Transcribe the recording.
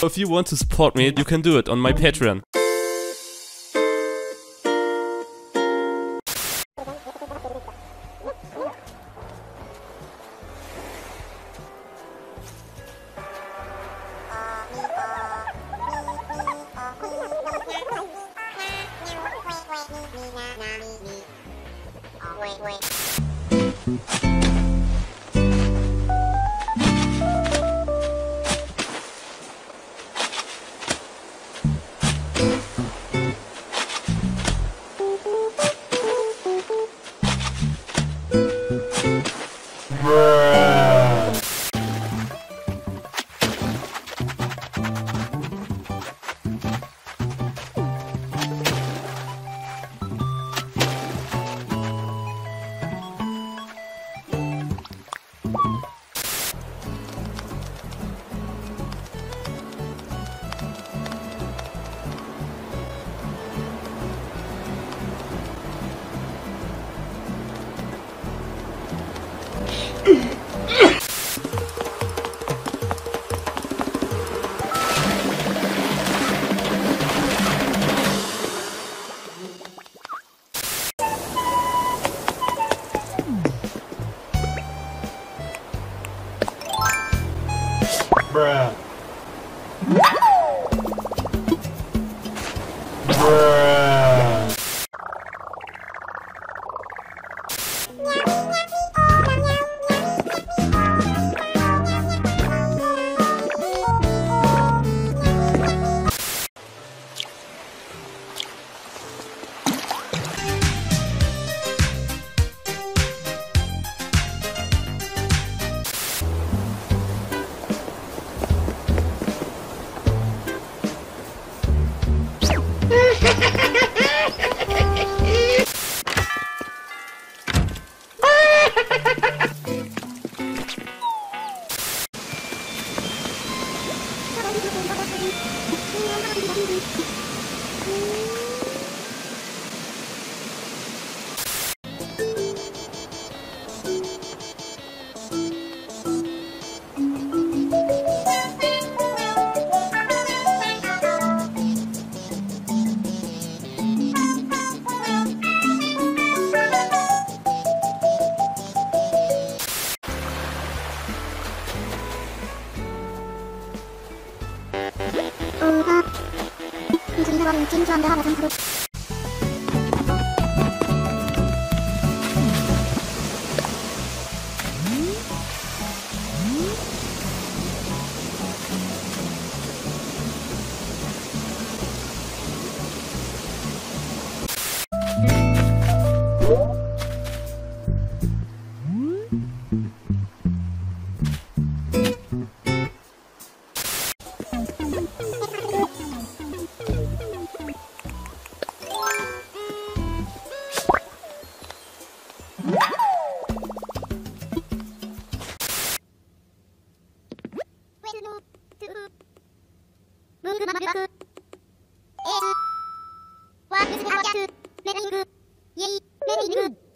If you want to support me, you can do it on my Patreon. Wait, wait. Bruh. うん。Robin 金砖的。ングマルバク。エース。ワスャス。メング。イイ。メング。